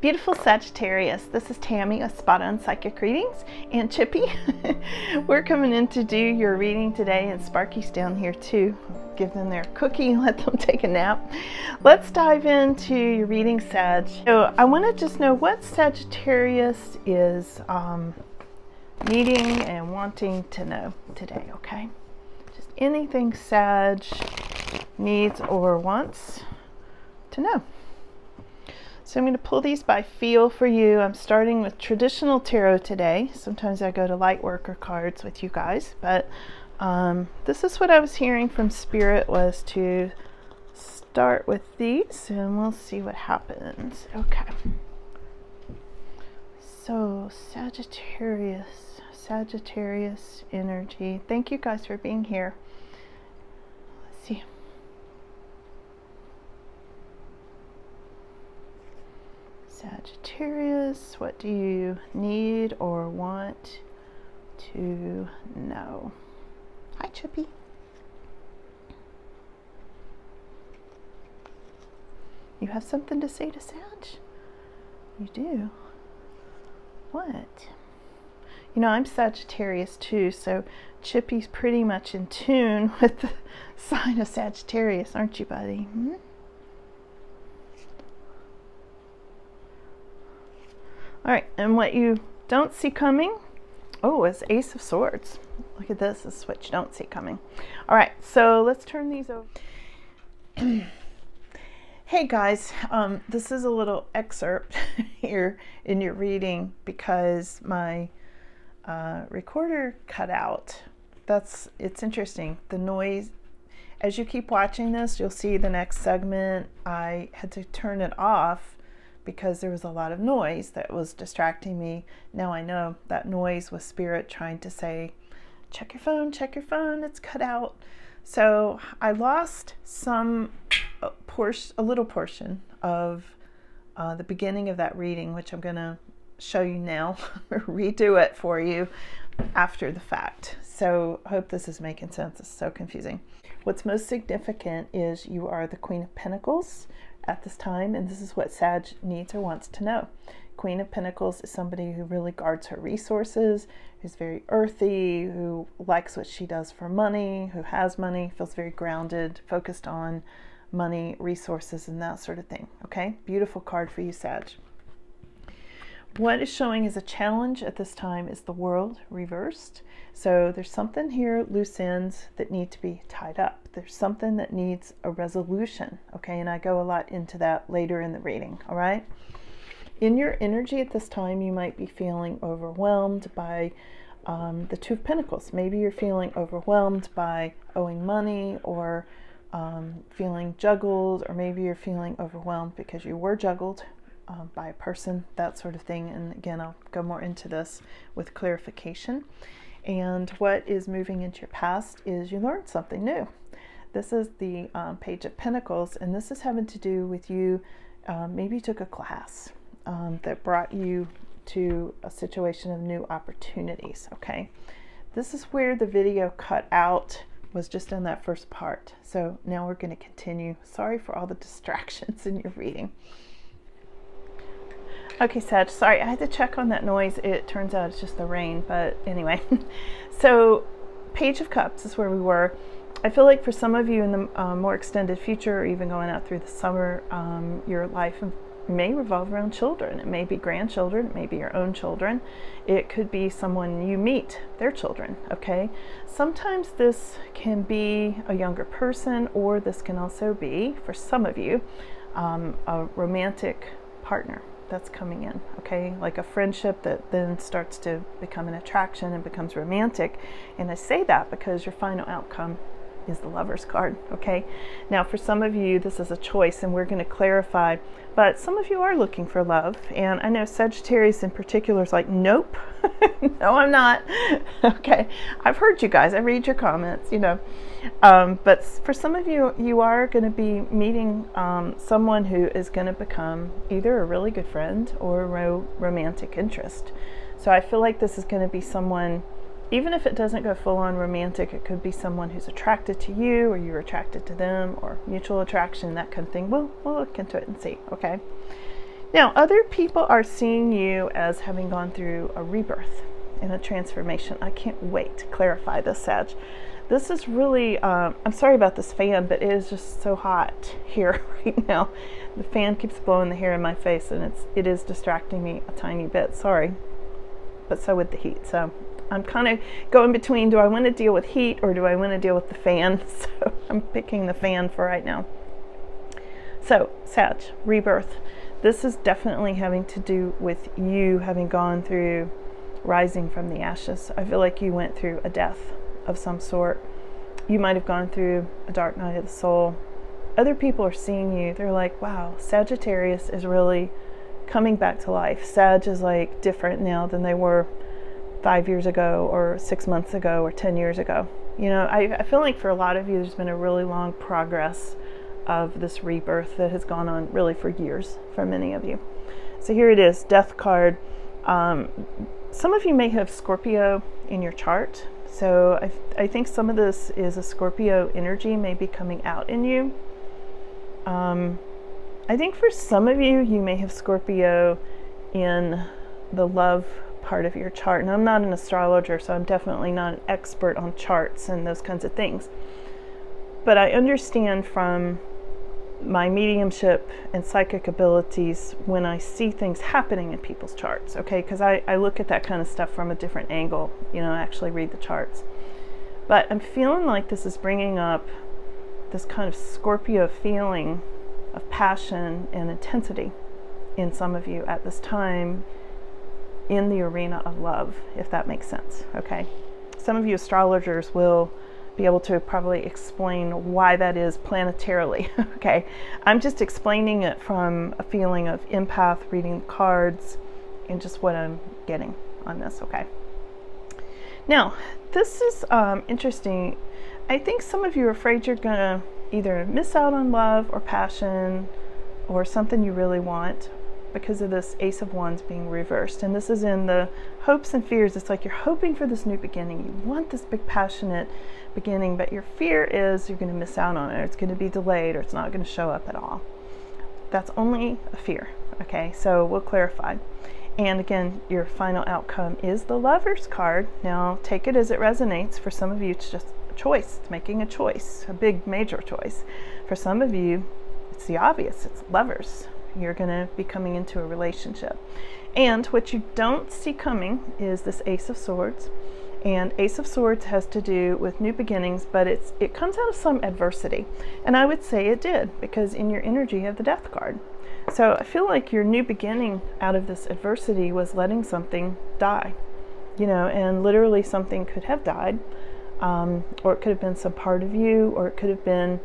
Beautiful Sagittarius, this is Tammy of Spot On Psychic Readings and Chippy. We're coming in to do your reading today and Sparky's down here too. Give them their cookie let them take a nap. Let's dive into your reading, Sag. So I want to just know what Sagittarius is um, needing and wanting to know today, okay? Just anything Sag needs or wants to know. So I'm going to pull these by feel for you. I'm starting with traditional tarot today. Sometimes I go to light worker cards with you guys, but um, this is what I was hearing from Spirit was to start with these and we'll see what happens. Okay. So Sagittarius, Sagittarius energy. Thank you guys for being here. Let's see. Sagittarius, what do you need or want to know? Hi, Chippy. You have something to say to Sag? You do? What? You know, I'm Sagittarius too, so Chippy's pretty much in tune with the sign of Sagittarius, aren't you, buddy? Hmm? All right, and what you don't see coming, oh, is Ace of Swords. Look at this, this is what you don't see coming. All right, so let's turn these over. hey guys, um, this is a little excerpt here in your reading because my uh, recorder cut out. That's, it's interesting. The noise, as you keep watching this, you'll see the next segment, I had to turn it off because there was a lot of noise that was distracting me. Now I know that noise was spirit trying to say, check your phone, check your phone, it's cut out. So I lost some uh, portion, a little portion of uh, the beginning of that reading, which I'm going to show you now, redo it for you after the fact. So I hope this is making sense. It's so confusing. What's most significant is you are the Queen of Pentacles, at this time, and this is what Sag needs or wants to know. Queen of Pentacles is somebody who really guards her resources, who's very earthy, who likes what she does for money, who has money, feels very grounded, focused on money, resources, and that sort of thing. Okay, beautiful card for you, Sag. What is showing as a challenge at this time is the world reversed. So there's something here, loose ends, that need to be tied up. There's something that needs a resolution, okay? And I go a lot into that later in the reading, all right? In your energy at this time, you might be feeling overwhelmed by um, the Two of Pentacles. Maybe you're feeling overwhelmed by owing money or um, feeling juggled, or maybe you're feeling overwhelmed because you were juggled uh, by a person, that sort of thing. And again, I'll go more into this with clarification. And what is moving into your past is you learned something new. This is the um, Page of Pentacles, and this is having to do with you. Um, maybe you took a class um, that brought you to a situation of new opportunities. Okay, this is where the video cut out was just in that first part. So now we're going to continue. Sorry for all the distractions in your reading. Okay, Sag, sorry, I had to check on that noise. It turns out it's just the rain, but anyway. so, Page of Cups is where we were. I feel like for some of you in the uh, more extended future, or even going out through the summer, um, your life may revolve around children. It may be grandchildren, it may be your own children. It could be someone you meet, their children, okay? Sometimes this can be a younger person, or this can also be, for some of you, um, a romantic partner that's coming in, okay? Like a friendship that then starts to become an attraction and becomes romantic. And I say that because your final outcome is the lover's card, okay? Now, for some of you, this is a choice, and we're going to clarify, but some of you are looking for love, and I know Sagittarius in particular is like, nope, no, I'm not. okay, I've heard you guys, I read your comments, you know. Um, but for some of you, you are going to be meeting um, someone who is going to become either a really good friend or a ro romantic interest. So I feel like this is going to be someone even if it doesn't go full on romantic, it could be someone who's attracted to you or you're attracted to them or mutual attraction, that kind of thing. We'll, we'll look into it and see, okay? Now, other people are seeing you as having gone through a rebirth and a transformation. I can't wait to clarify this, Sag. This is really, um, I'm sorry about this fan, but it is just so hot here right now. The fan keeps blowing the hair in my face and it's, it is distracting me a tiny bit. Sorry. But so with the heat. So I'm kind of going between do I want to deal with heat or do I want to deal with the fan? So I'm picking the fan for right now. So, Sag, rebirth. This is definitely having to do with you having gone through rising from the ashes. I feel like you went through a death of some sort. You might have gone through a dark night of the soul. Other people are seeing you. They're like, wow, Sagittarius is really coming back to life. Sag is like different now than they were five years ago or six months ago or 10 years ago. You know, I, I feel like for a lot of you, there's been a really long progress of this rebirth that has gone on really for years for many of you. So here it is, death card. Um, some of you may have Scorpio in your chart. So I, I think some of this is a Scorpio energy maybe coming out in you. Um, I think for some of you, you may have Scorpio in the love part of your chart. And I'm not an astrologer, so I'm definitely not an expert on charts and those kinds of things. But I understand from my mediumship and psychic abilities when I see things happening in people's charts, okay? Because I, I look at that kind of stuff from a different angle, you know, I actually read the charts. But I'm feeling like this is bringing up this kind of Scorpio feeling of passion and intensity in some of you at this time in the arena of love, if that makes sense, okay? Some of you astrologers will be able to probably explain why that is planetarily. okay, I'm just explaining it from a feeling of empath, reading cards, and just what I'm getting on this. Okay. Now, this is um, interesting. I think some of you are afraid you're gonna either miss out on love or passion or something you really want because of this Ace of Wands being reversed. And this is in the hopes and fears. It's like you're hoping for this new beginning. You want this big passionate beginning, but your fear is you're going to miss out on it. Or it's going to be delayed or it's not going to show up at all. That's only a fear. Okay, so we'll clarify. And again, your final outcome is the Lover's card. Now, take it as it resonates. For some of you, it's just a choice. It's making a choice, a big, major choice. For some of you, it's the obvious. It's Lovers you're going to be coming into a relationship. And what you don't see coming is this Ace of Swords. And Ace of Swords has to do with new beginnings, but it's it comes out of some adversity. And I would say it did, because in your energy you have the Death card. So I feel like your new beginning out of this adversity was letting something die. You know, and literally something could have died, um, or it could have been some part of you, or it could have been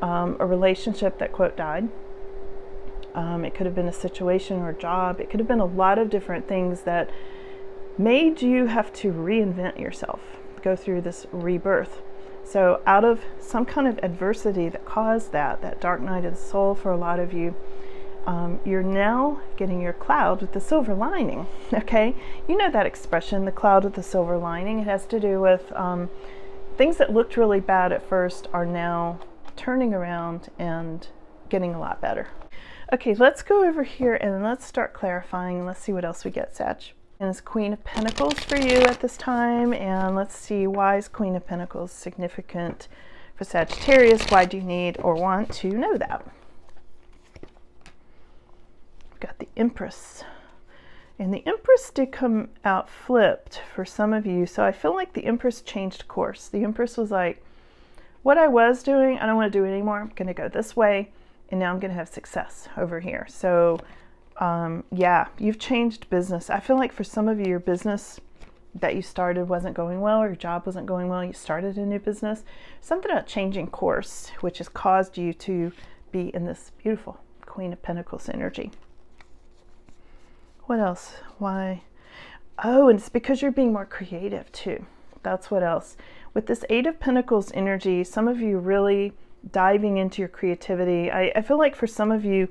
um, a relationship that, quote, died um, it could have been a situation or job. It could have been a lot of different things that made you have to reinvent yourself, go through this rebirth. So, out of some kind of adversity that caused that, that dark night of the soul for a lot of you, um, you're now getting your cloud with the silver lining. Okay, you know that expression, the cloud with the silver lining. It has to do with um, things that looked really bad at first are now turning around and getting a lot better. Okay, let's go over here and let's start clarifying. Let's see what else we get, Satch. And it's Queen of Pentacles for you at this time. And let's see, why is Queen of Pentacles significant for Sagittarius? Why do you need or want to know that? We've got the Empress. And the Empress did come out flipped for some of you. So I feel like the Empress changed course. The Empress was like, what I was doing, I don't want to do anymore. I'm going to go this way and now I'm going to have success over here. So, um, yeah, you've changed business. I feel like for some of you, your business that you started wasn't going well, or your job wasn't going well, you started a new business. Something about changing course, which has caused you to be in this beautiful Queen of Pentacles energy. What else? Why? Oh, and it's because you're being more creative too. That's what else. With this Eight of Pentacles energy, some of you really diving into your creativity. I, I feel like for some of you,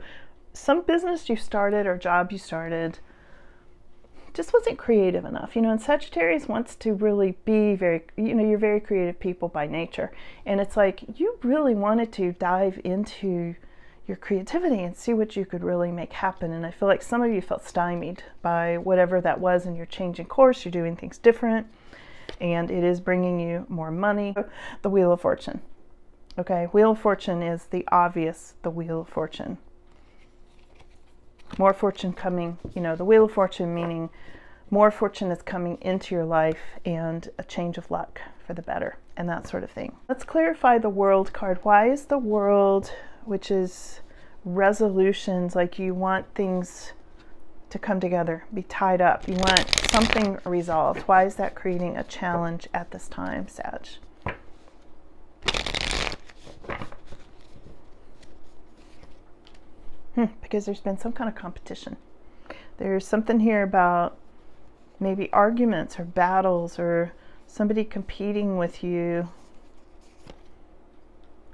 some business you started or job you started just wasn't creative enough. You know, and Sagittarius wants to really be very, you know, you're very creative people by nature. And it's like you really wanted to dive into your creativity and see what you could really make happen. And I feel like some of you felt stymied by whatever that was, and you're changing course, you're doing things different, and it is bringing you more money. The Wheel of Fortune. Okay, Wheel of Fortune is the obvious, the Wheel of Fortune. More fortune coming, you know, the Wheel of Fortune meaning more fortune is coming into your life and a change of luck for the better and that sort of thing. Let's clarify the world card. Why is the world, which is resolutions, like you want things to come together, be tied up, you want something resolved? Why is that creating a challenge at this time, Sag? Hmm, because there's been some kind of competition. There's something here about maybe arguments or battles or somebody competing with you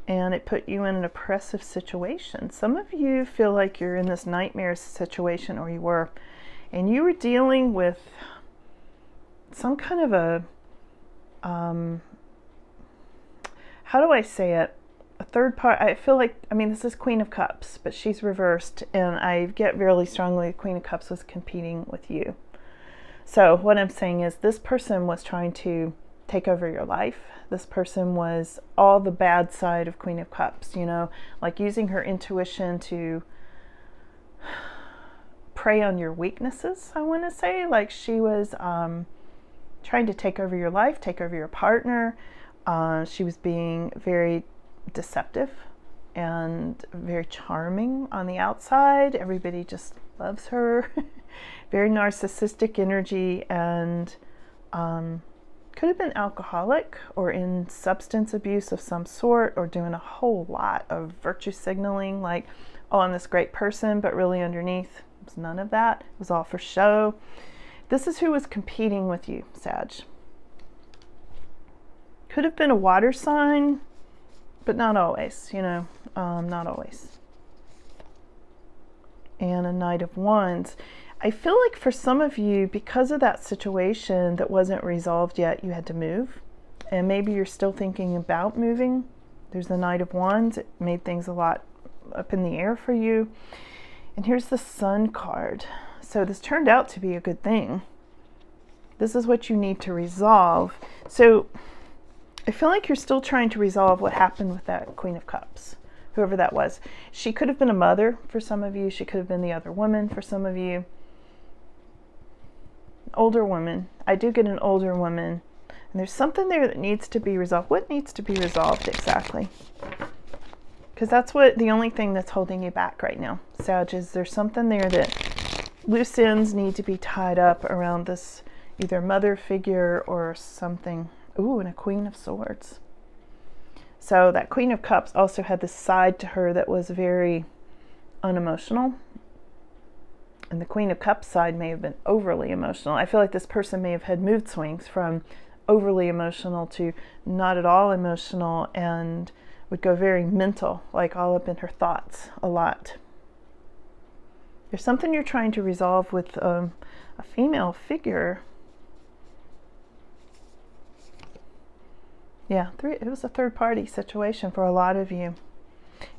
and it put you in an oppressive situation. Some of you feel like you're in this nightmare situation, or you were, and you were dealing with some kind of a, um, how do I say it? A third part. I feel like, I mean, this is Queen of Cups, but she's reversed, and I get really strongly Queen of Cups was competing with you. So, what I'm saying is, this person was trying to take over your life. This person was all the bad side of Queen of Cups, you know, like using her intuition to prey on your weaknesses, I want to say. Like she was um, trying to take over your life, take over your partner. Uh, she was being very deceptive and very charming on the outside. Everybody just loves her. very narcissistic energy and um, could have been alcoholic or in substance abuse of some sort or doing a whole lot of virtue signaling like oh i'm this great person but really underneath it was none of that it was all for show this is who was competing with you sag could have been a water sign but not always you know um, not always and a knight of wands I feel like for some of you, because of that situation that wasn't resolved yet, you had to move. And maybe you're still thinking about moving. There's the Knight of Wands. It made things a lot up in the air for you. And here's the Sun card. So this turned out to be a good thing. This is what you need to resolve. So I feel like you're still trying to resolve what happened with that Queen of Cups whoever that was. She could have been a mother for some of you. She could have been the other woman for some of you older woman. I do get an older woman. And there's something there that needs to be resolved. What needs to be resolved exactly? Because that's what the only thing that's holding you back right now, Sag, is there's something there that loose ends need to be tied up around this either mother figure or something. Ooh, and a Queen of Swords. So that Queen of Cups also had this side to her that was very unemotional and the Queen of Cups side may have been overly emotional. I feel like this person may have had mood swings from overly emotional to not at all emotional and would go very mental, like all up in her thoughts a lot. There's something you're trying to resolve with um, a female figure. Yeah, three, it was a third party situation for a lot of you.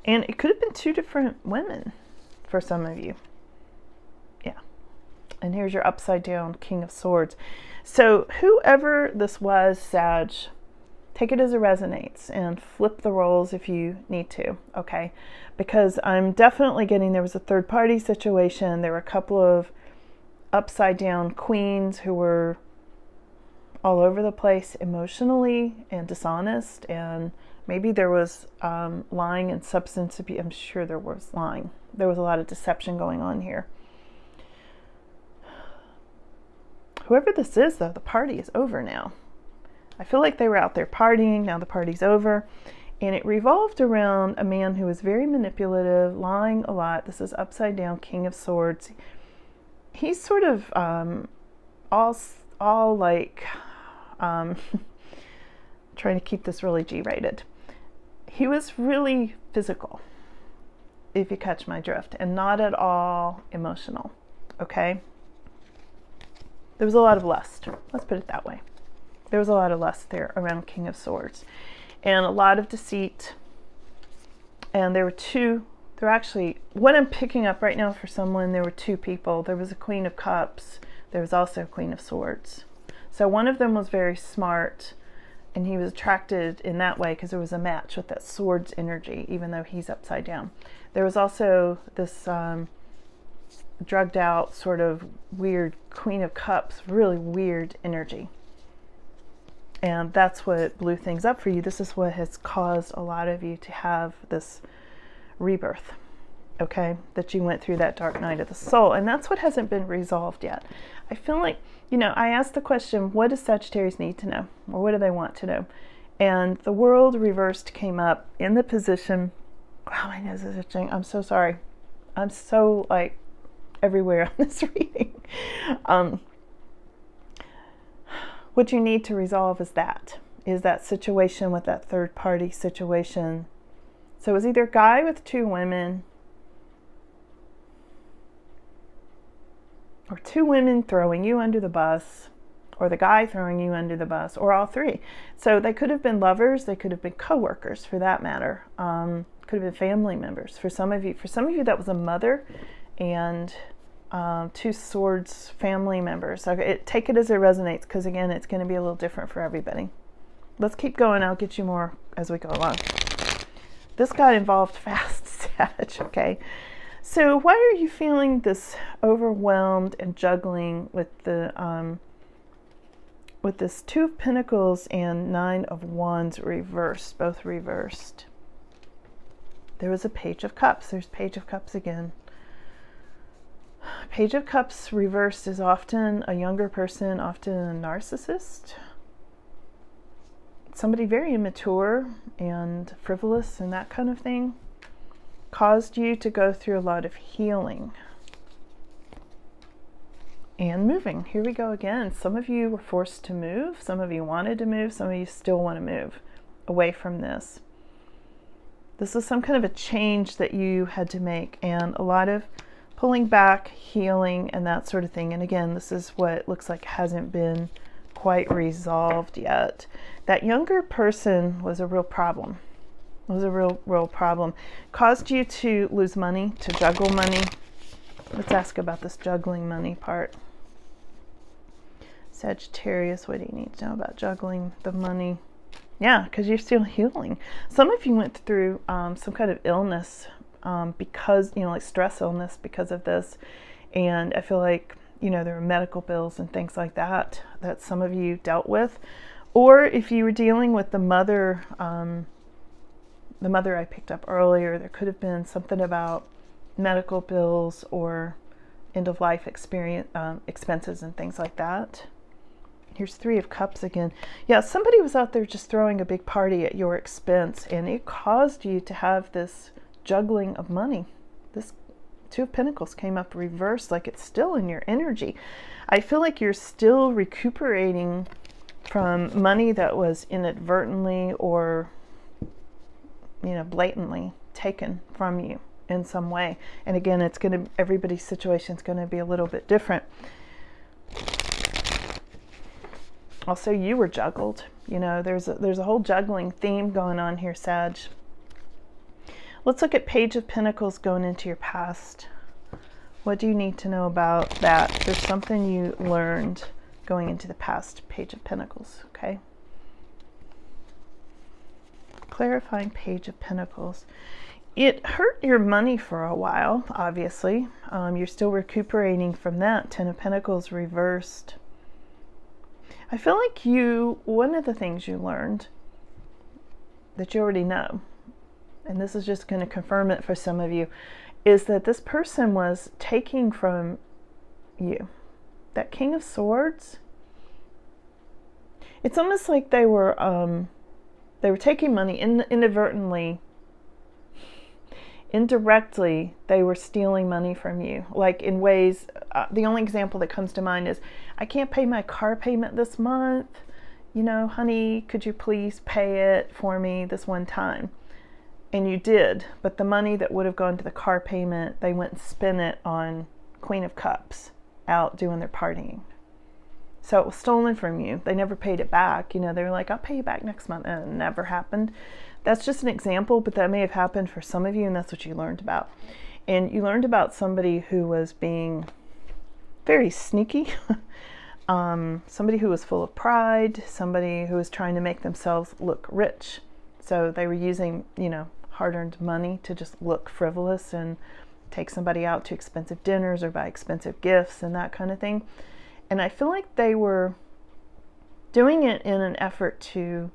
And it could have been two different women for some of you. Yeah. And here's your upside down King of Swords. So whoever this was, Sag, take it as it resonates and flip the roles if you need to, okay? Because I'm definitely getting there was a third party situation. There were a couple of upside down queens who were all over the place emotionally and dishonest and maybe there was um, lying and substance abuse. I'm sure there was lying. There was a lot of deception going on here. Whoever this is, though, the party is over now. I feel like they were out there partying, now the party's over. And it revolved around a man who was very manipulative, lying a lot. This is upside down, King of Swords. He's sort of um, all, all like, um, trying to keep this really G rated. He was really physical, if you catch my drift, and not at all emotional. Okay? There was a lot of lust. Let's put it that way. There was a lot of lust there around King of Swords and a lot of deceit. And there were two there are actually what I'm picking up right now for someone. There were two people. There was a Queen of Cups. There was also a Queen of Swords. So one of them was very smart, and he was attracted in that way because there was a match with that Swords energy, even though he's upside down. There was also this um, drugged out, sort of weird Queen of Cups, really weird energy. And that's what blew things up for you. This is what has caused a lot of you to have this rebirth, okay? That you went through that dark night of the soul. And that's what hasn't been resolved yet. I feel like, you know, I asked the question, what does Sagittarius need to know? Or what do they want to know? And the world reversed came up in the position. Oh, my nose is itching. I'm so sorry. I'm so like everywhere on this reading. Um, what you need to resolve is that is that situation with that third party situation. So it was either guy with two women or two women throwing you under the bus or the guy throwing you under the bus or all three. So they could have been lovers, they could have been coworkers for that matter. Um, could have been family members. For some of you, for some of you that was a mother and um, two swords family members. So it, take it as it resonates because again, it's going to be a little different for everybody. Let's keep going. I'll get you more as we go along. This got involved fast, Sag, okay? So why are you feeling this overwhelmed and juggling with the um, with this Two of Pentacles and Nine of Wands reversed, both reversed? There was a Page of Cups. There's Page of Cups again. Page of Cups reversed is often a younger person, often a narcissist. Somebody very immature and frivolous and that kind of thing caused you to go through a lot of healing and moving. Here we go again. Some of you were forced to move. Some of you wanted to move. Some of you still want to move away from this. This is some kind of a change that you had to make, and a lot of pulling back, healing, and that sort of thing. And again, this is what looks like hasn't been quite resolved yet. That younger person was a real problem. Was a real, real problem. Caused you to lose money, to juggle money. Let's ask about this juggling money part. Sagittarius, what do you need to know about juggling the money? Yeah, because you're still healing. Some of you went through um, some kind of illness um, because, you know, like stress illness because of this. And I feel like, you know, there are medical bills and things like that that some of you dealt with. Or if you were dealing with the mother, um, the mother I picked up earlier, there could have been something about medical bills or end of life experience um, expenses and things like that. Here's three of cups again. Yeah, somebody was out there just throwing a big party at your expense, and it caused you to have this juggling of money. This Two of Pentacles came up reversed, like it's still in your energy. I feel like you're still recuperating from money that was inadvertently or, you know, blatantly taken from you in some way. And again, it's going to, everybody's situation is going to be a little bit different. Also, you were juggled. You know, there's a, there's a whole juggling theme going on here, Sag. Let's look at Page of Pentacles going into your past. What do you need to know about that? There's something you learned going into the past Page of Pentacles, okay? Clarifying Page of Pentacles. It hurt your money for a while, obviously. Um, you're still recuperating from that. Ten of Pentacles reversed. I feel like you, one of the things you learned that you already know and this is just going to confirm it for some of you, is that this person was taking from you. That King of Swords, it's almost like they were um, they were taking money in, inadvertently indirectly they were stealing money from you. Like in ways uh, the only example that comes to mind is i can't pay my car payment this month. You know honey could you please pay it for me this one time? And you did, but the money that would have gone to the car payment, they went and spent it on Queen of Cups out doing their partying. So it was stolen from you. They never paid it back. You know, they were like, I'll pay you back next month. And it never happened. That's just an example, but that may have happened for some of you, and that's what you learned about. And you learned about somebody who was being very sneaky, um, somebody who was full of pride, somebody who was trying to make themselves look rich. So they were using, you know, hard earned money to just look frivolous and take somebody out to expensive dinners or buy expensive gifts and that kind of thing. And I feel like they were doing it in an effort to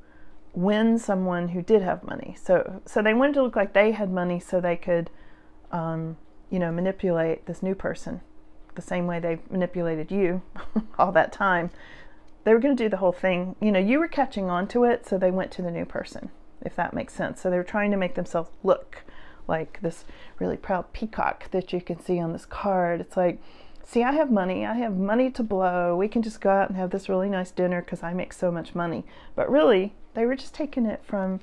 win someone who did have money. So so they wanted to look like they had money so they could um, you know, manipulate this new person the same way they manipulated you all that time. They were going to do the whole thing. You know, you were catching on to it, so they went to the new person, if that makes sense. So they were trying to make themselves look like this really proud peacock that you can see on this card. It's like, see, I have money. I have money to blow. We can just go out and have this really nice dinner because I make so much money. But really, they were just taking it from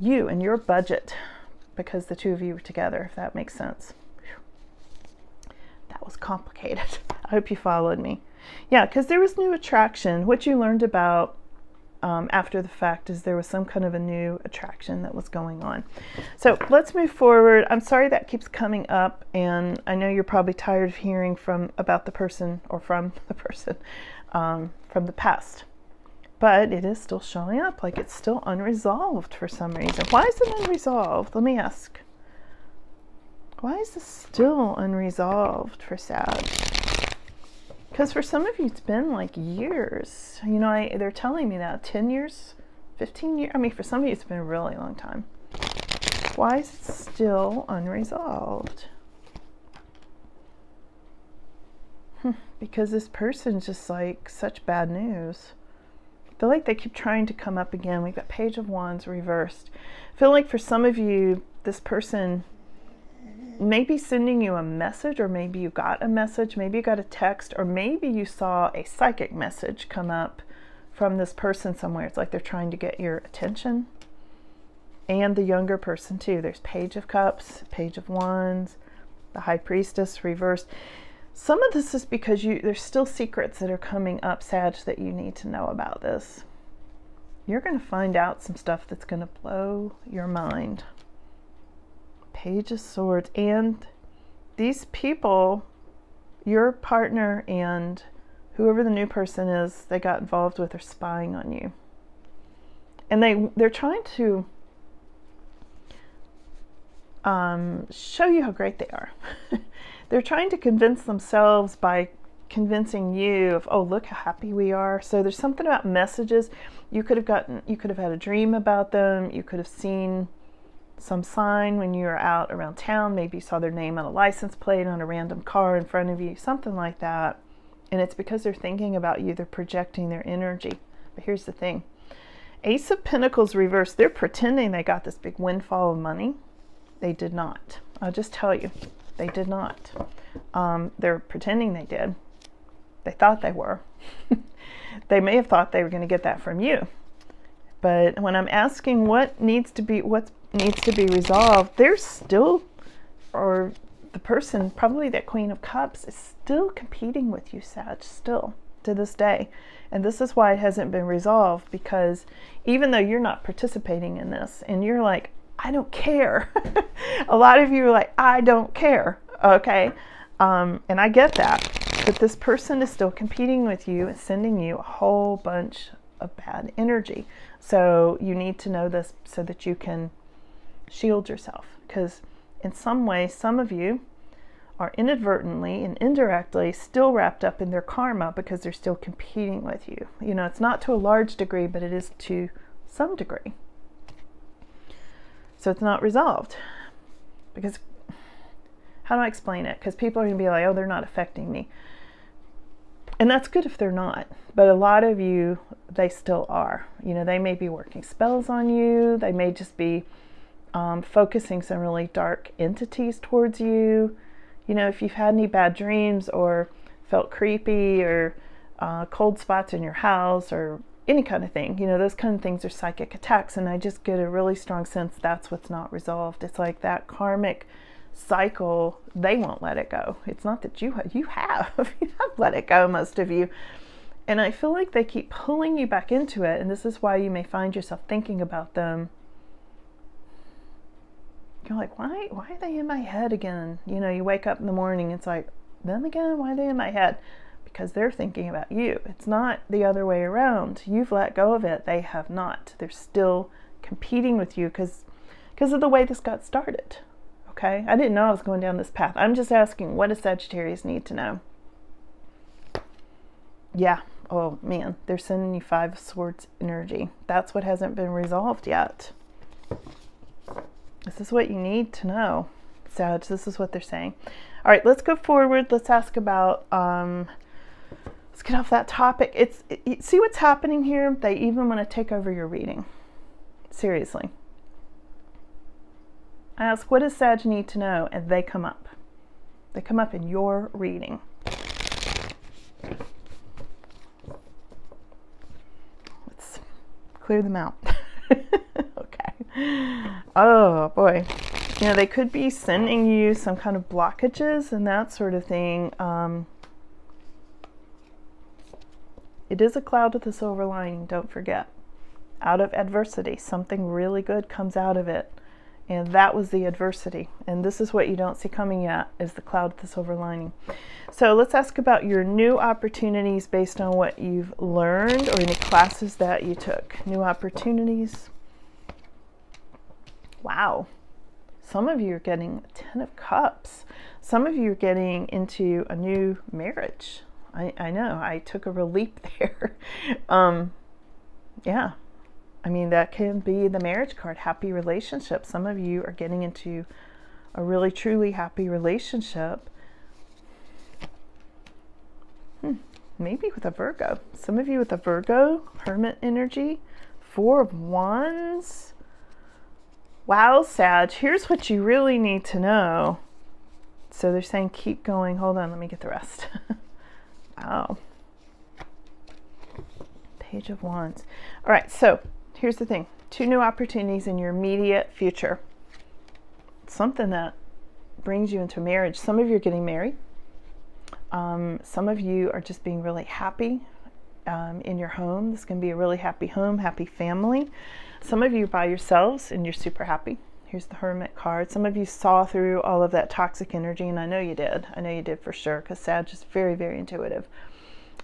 you and your budget because the two of you were together, if that makes sense. That was complicated. I hope you followed me. Yeah, because there was new attraction. What you learned about um, after the fact is there was some kind of a new attraction that was going on. So let's move forward. I'm sorry that keeps coming up, and I know you're probably tired of hearing from about the person or from the person um, from the past but it is still showing up like it's still unresolved for some reason. Why is it unresolved? Let me ask. Why is this still unresolved for Sag? Because for some of you, it's been like years. You know, I, they're telling me that 10 years, 15 years. I mean, for some of you, it's been a really long time. Why is it still unresolved? Hmm, because this person's just like such bad news I feel like they keep trying to come up again. We've got Page of Wands reversed. I feel like for some of you, this person may be sending you a message, or maybe you got a message, maybe you got a text, or maybe you saw a psychic message come up from this person somewhere. It's like they're trying to get your attention. And the younger person, too. There's Page of Cups, Page of Wands, the High Priestess reversed. Some of this is because you there's still secrets that are coming up, Sag, that you need to know about this. You're going to find out some stuff that's going to blow your mind. Page of Swords. And these people, your partner and whoever the new person is they got involved with are spying on you. And they they're trying to um, show you how great they are. they're trying to convince themselves by convincing you of oh look how happy we are so there's something about messages you could have gotten you could have had a dream about them you could have seen some sign when you were out around town maybe you saw their name on a license plate on a random car in front of you something like that and it's because they're thinking about you they're projecting their energy but here's the thing ace of pentacles reversed they're pretending they got this big windfall of money they did not i'll just tell you they did not. Um, they're pretending they did. They thought they were. they may have thought they were going to get that from you. But when I'm asking what needs to be what needs to be resolved, there's still, or the person, probably that Queen of Cups, is still competing with you, Sag, still to this day. And this is why it hasn't been resolved because even though you're not participating in this and you're like, I don't care. a lot of you are like, I don't care. Okay. Um, and I get that. But this person is still competing with you and sending you a whole bunch of bad energy. So you need to know this so that you can shield yourself. Because in some way, some of you are inadvertently and indirectly still wrapped up in their karma because they're still competing with you. You know, it's not to a large degree, but it is to some degree. So it's not resolved. Because, how do I explain it? Because people are going to be like, oh, they're not affecting me. And that's good if they're not. But a lot of you, they still are. You know, they may be working spells on you, they may just be um, focusing some really dark entities towards you. You know, if you've had any bad dreams or felt creepy or uh, cold spots in your house or any kind of thing. You know, those kind of things are psychic attacks, and I just get a really strong sense that's what's not resolved. It's like that karmic cycle; they won't let it go. It's not that you you have you have let it go, most of you, And I feel like they keep pulling you back into it. And this is why you may find yourself thinking about them. You're like, why, why are they in my head again? You know, you wake up in the morning, it's like, them again? Why are they in my head? Because they're thinking about you. It's not the other way around. You've let go of it. They have not. They're still competing with you because because of the way this got started. Okay? I didn't know I was going down this path. I'm just asking, what does Sagittarius need to know? Yeah. Oh man, they're sending you five swords energy. That's what hasn't been resolved yet. This is what you need to know, Sag. This is what they're saying. All right, let's go forward. Let's ask about. Um, let's get off that topic. It's it, see what's happening here. They even want to take over your reading. Seriously. I ask, what does Sag need to know? And they come up. They come up in your reading. Let's clear them out. Oh boy. You know, they could be sending you some kind of blockages and that sort of thing. Um, it is a cloud with a silver lining, don't forget. Out of adversity, something really good comes out of it. And that was the adversity. And this is what you don't see coming yet is the cloud with the silver lining. So let's ask about your new opportunities based on what you've learned or any classes that you took. New opportunities. Wow. Some of you are getting Ten of Cups. Some of you are getting into a new marriage. I, I know, I took a leap there. um, yeah, I mean, that can be the marriage card, happy relationship. Some of you are getting into a really, truly happy relationship. Hmm, maybe with a Virgo. Some of you with a Virgo, hermit energy, four of wands. Wow, Sag, here's what you really need to know. So they're saying keep going. Hold on, let me get the rest. wow. Page of Wands. All right, so here's the thing two new opportunities in your immediate future. Something that brings you into marriage. Some of you are getting married. Um, some of you are just being really happy um, in your home. This can be a really happy home, happy family. Some of you by yourselves and you're super happy. Here's the Hermit card. Some of you saw through all of that toxic energy, and I know you did. I know you did for sure, because Sag is very, very intuitive.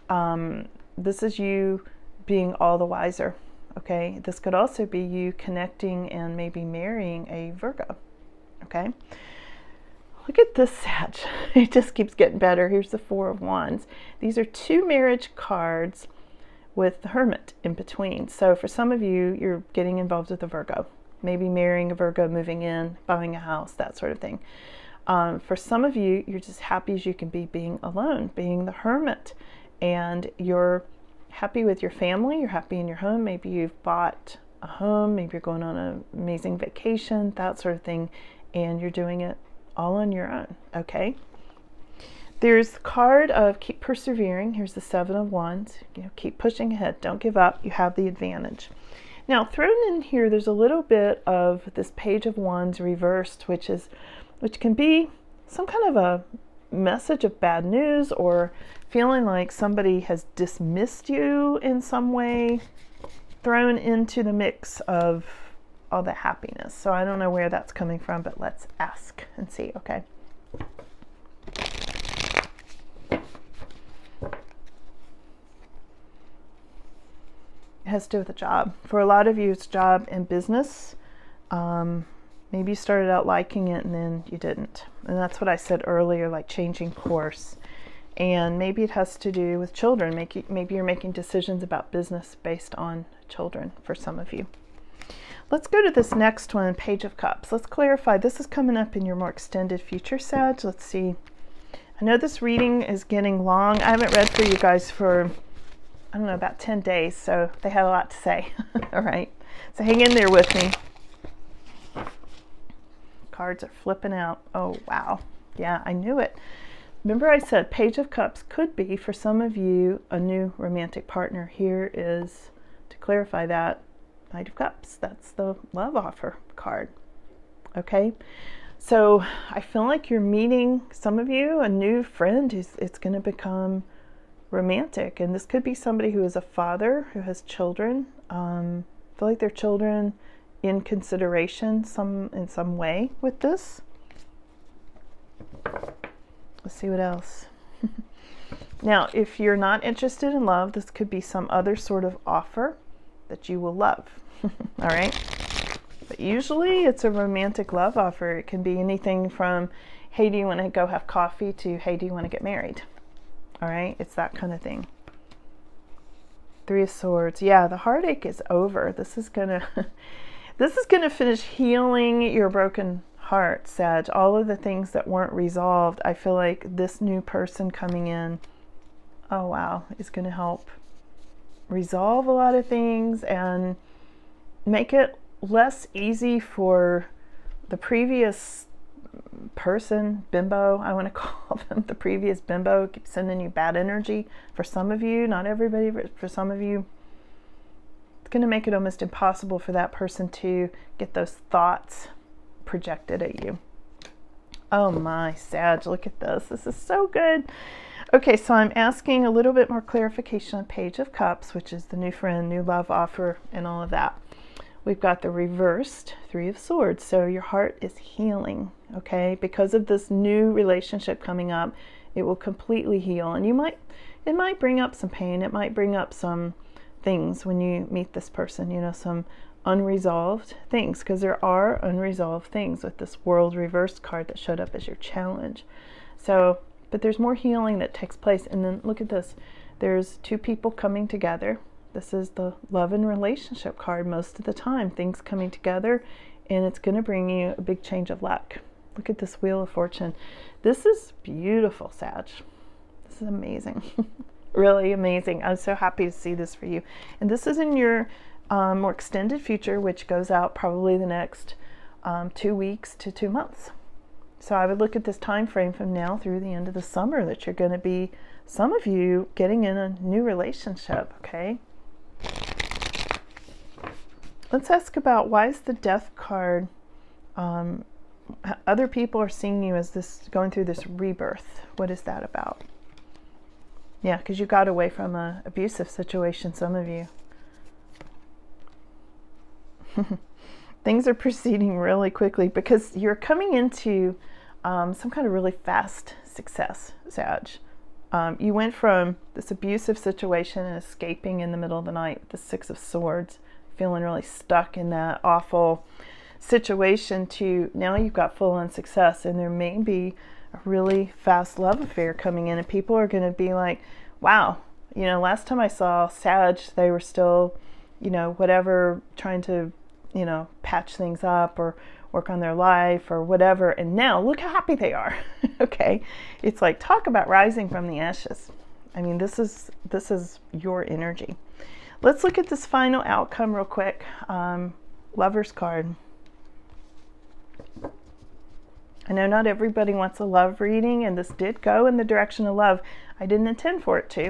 Um, this is you being all the wiser, okay? This could also be you connecting and maybe marrying a Virgo, okay? Look at this Sag. It just keeps getting better. Here's the Four of Wands. These are two marriage cards with the hermit in between. So for some of you, you're getting involved with a Virgo, maybe marrying a Virgo, moving in, buying a house, that sort of thing. Um, for some of you, you're just happy as you can be being alone, being the hermit, and you're happy with your family, you're happy in your home. Maybe you've bought a home, maybe you're going on an amazing vacation, that sort of thing, and you're doing it all on your own, okay? There's the card of keep persevering. Here's the Seven of Wands. You know, keep pushing ahead. Don't give up. You have the advantage. Now, thrown in here, there's a little bit of this Page of Wands reversed, which is, which can be some kind of a message of bad news or feeling like somebody has dismissed you in some way, thrown into the mix of all the happiness. So I don't know where that's coming from, but let's ask and see, okay? It has to do with a job. For a lot of you, it's job and business. Um, maybe you started out liking it and then you didn't. And that's what I said earlier, like changing course. And maybe it has to do with children. Maybe you're making decisions about business based on children for some of you. Let's go to this next one, Page of Cups. Let's clarify. This is coming up in your more extended future, Sag. Let's see. I know this reading is getting long. I haven't read for you guys for I don't know, about 10 days, so they had a lot to say. All right, so hang in there with me. Cards are flipping out. Oh, wow. Yeah, I knew it. Remember I said Page of Cups could be, for some of you, a new romantic partner. Here is, to clarify that, Knight of Cups. That's the love offer card. Okay? So I feel like you're meeting, some of you, a new friend who's it's going to become romantic. And this could be somebody who is a father who has children. Um, feel like their children in consideration some in some way with this. Let's see what else. now, if you're not interested in love, this could be some other sort of offer that you will love. All right. But usually it's a romantic love offer. It can be anything from, hey, do you want to go have coffee to, hey, do you want to get married? All right. It's that kind of thing. Three of Swords. Yeah, the heartache is over. This is going to. This is going to finish healing your broken heart, Sag. All of the things that weren't resolved, I feel like this new person coming in, oh wow, is going to help resolve a lot of things and make it less easy for the previous person, bimbo, I want to call them the previous bimbo, keep sending you bad energy. For some of you, not everybody, but for some of you, it's going to make it almost impossible for that person to get those thoughts projected at you. Oh my, Sag, look at this. This is so good. Okay, so I'm asking a little bit more clarification on Page of Cups, which is the new friend, new love offer, and all of that. We've got the reversed Three of Swords. So your heart is healing, okay? Because of this new relationship coming up, it will completely heal. And you might, it might bring up some pain. It might bring up some things when you meet this person, you know, some unresolved things, because there are unresolved things with this world reversed card that showed up as your challenge. So, but there's more healing that takes place. And then look at this there's two people coming together. This is the love and relationship card most of the time, things coming together, and it's going to bring you a big change of luck. Look at this Wheel of Fortune. This is beautiful, Sag. This is amazing. really amazing. I'm so happy to see this for you. And this is in your um, more extended future, which goes out probably the next um, two weeks to two months. So I would look at this time frame from now through the end of the summer that you're going to be, some of you, getting in a new relationship, okay? Let's ask about why is the death card, um, other people are seeing you as this, going through this rebirth. What is that about? Yeah, because you got away from an abusive situation, some of you. Things are proceeding really quickly because you're coming into um, some kind of really fast success, Sag. Um, you went from this abusive situation and escaping in the middle of the night with the Six of Swords, feeling really stuck in that awful situation, to now you've got full on success, and there may be a really fast love affair coming in, and people are going to be like, wow, you know, last time I saw Sag, they were still, you know, whatever, trying to, you know, patch things up or work on their life or whatever. And now look how happy they are. okay. It's like talk about rising from the ashes. I mean, this is this is your energy. Let's look at this final outcome real quick. Um, lover's card. I know not everybody wants a love reading, and this did go in the direction of love. I didn't intend for it to.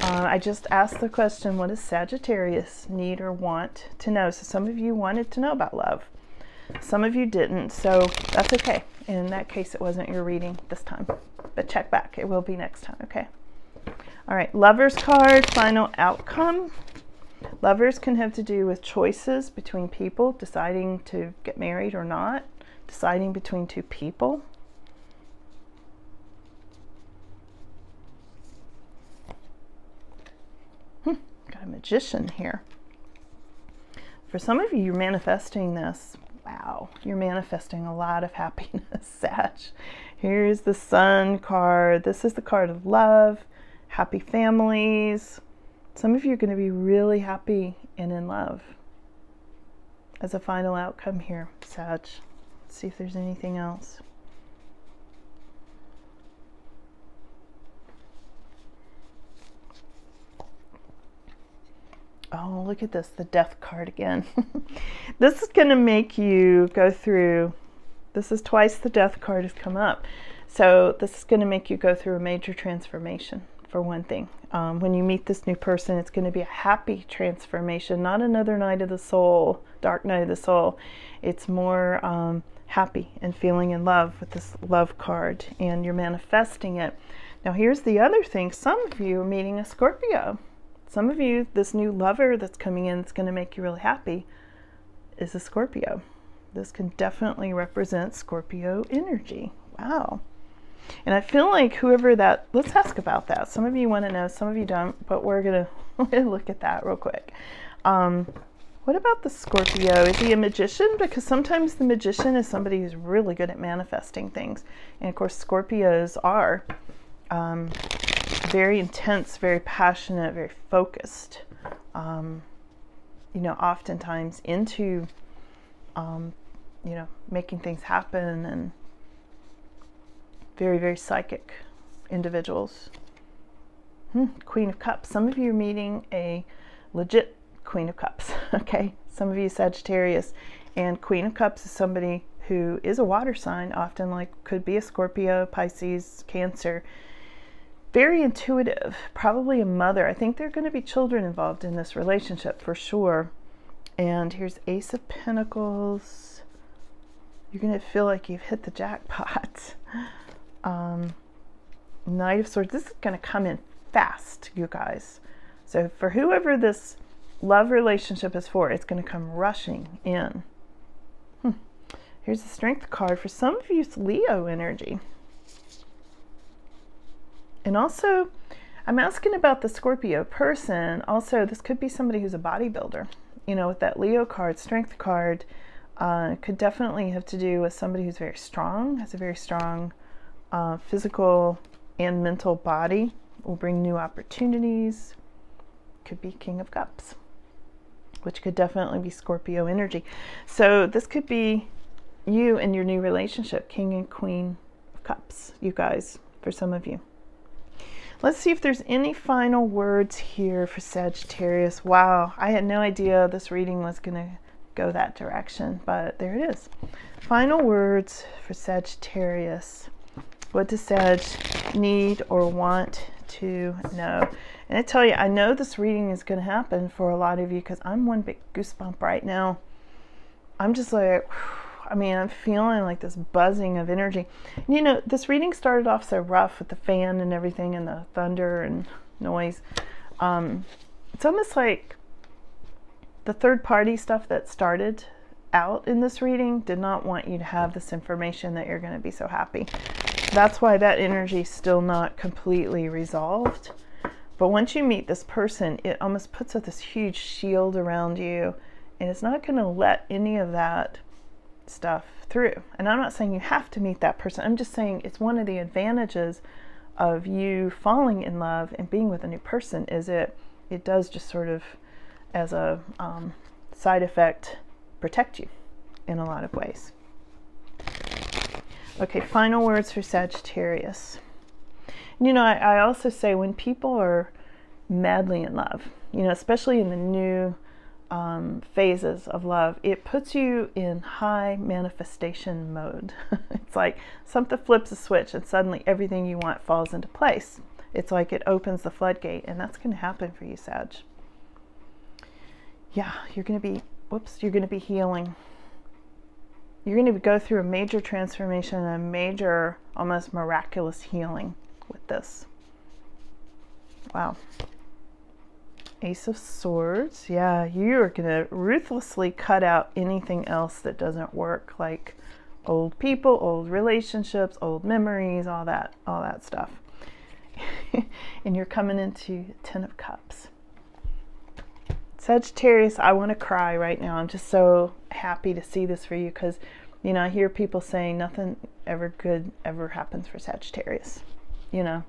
Uh, I just asked the question, what does Sagittarius need or want to know? So some of you wanted to know about love. Some of you didn't, so that's okay. In that case, it wasn't your reading this time. But check back. It will be next time, okay? All right, Lover's card, final outcome. Lovers can have to do with choices between people, deciding to get married or not deciding between two people. Hmm, got a magician here. For some of you, you're manifesting this. Wow, you're manifesting a lot of happiness, Satch. Here's the Sun card. This is the card of love, happy families. Some of you are going to be really happy and in love as a final outcome here, Satch. Let's see if there's anything else. Oh, look at this, the death card again. this is going to make you go through, this is twice the death card has come up. So this is going to make you go through a major transformation, for one thing. Um, when you meet this new person, it's going to be a happy transformation, not another night of the soul, dark night of the soul. It's more um, happy and feeling in love with this love card and you're manifesting it. Now, here's the other thing some of you are meeting a Scorpio. Some of you, this new lover that's coming in that's going to make you really happy is a Scorpio. This can definitely represent Scorpio energy. Wow. And I feel like whoever that, let's ask about that. Some of you want to know, some of you don't, but we're going to look at that real quick. Um, what about the Scorpio? Is he a magician? Because sometimes the magician is somebody who's really good at manifesting things. And of course, Scorpios are um, very intense, very passionate, very focused. Um, you know, oftentimes into, um, you know, making things happen and very, very psychic individuals. Hmm, Queen of Cups. Some of you are meeting a legit Queen of Cups, okay? Some of you Sagittarius. And Queen of Cups is somebody who is a water sign, often like could be a Scorpio, Pisces, Cancer. Very intuitive, probably a mother. I think there are going to be children involved in this relationship for sure. And here's Ace of Pentacles. You're going to feel like you've hit the jackpot. Um, Knight of Swords. This is going to come in fast, you guys. So for whoever this love relationship is for, it's going to come rushing in. Hmm. Here's the strength card. For some of you, it's Leo energy. And also, I'm asking about the Scorpio person. Also, this could be somebody who's a bodybuilder. You know, with that Leo card, strength card, uh, could definitely have to do with somebody who's very strong, has a very strong uh, physical and mental body, will bring new opportunities. Could be King of Cups which could definitely be Scorpio energy. So this could be you and your new relationship, King and Queen of Cups, you guys, for some of you. Let's see if there's any final words here for Sagittarius. Wow, I had no idea this reading was going to go that direction, but there it is. Final words for Sagittarius. What does Sag need or want to know? And I tell you, I know this reading is going to happen for a lot of you because I'm one big goosebump right now. I'm just like, I mean, I'm feeling like this buzzing of energy. You know, this reading started off so rough with the fan and everything and the thunder and noise. Um, it's almost like the third party stuff that started out in this reading did not want you to have this information that you're going to be so happy. That's why that energy is still not completely resolved. But once you meet this person, it almost puts up this huge shield around you and it's not going to let any of that stuff through. And I'm not saying you have to meet that person. I'm just saying it's one of the advantages of you falling in love and being with a new person is it it does just sort of as a um, side effect protect you in a lot of ways. Okay, final words for Sagittarius. You know, I, I also say when people are madly in love, you know, especially in the new um, phases of love, it puts you in high manifestation mode. it's like something flips a switch and suddenly everything you want falls into place. It's like it opens the floodgate, and that's going to happen for you, Sag. Yeah, you're going to be, whoops, you're going to be healing. You're going to go through a major transformation, a major, almost miraculous healing with this. Wow. Ace of Swords. Yeah, you are going to ruthlessly cut out anything else that doesn't work, like old people, old relationships, old memories, all that, all that stuff. and you're coming into Ten of Cups. Sagittarius, I want to cry right now. I'm just so happy to see this for you because, you know, I hear people saying nothing ever good ever happens for Sagittarius you know,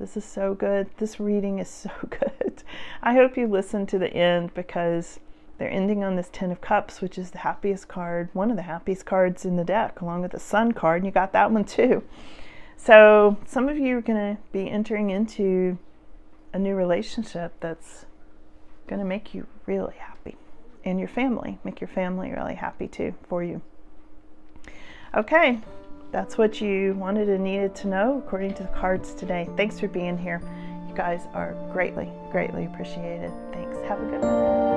this is so good. This reading is so good. I hope you listen to the end because they're ending on this Ten of Cups, which is the happiest card, one of the happiest cards in the deck, along with the Sun card, and you got that one too. So, some of you are going to be entering into a new relationship that's going to make you really happy, and your family, make your family really happy too for you. Okay, that's what you wanted and needed to know according to the cards today. Thanks for being here. You guys are greatly, greatly appreciated. Thanks. Have a good one.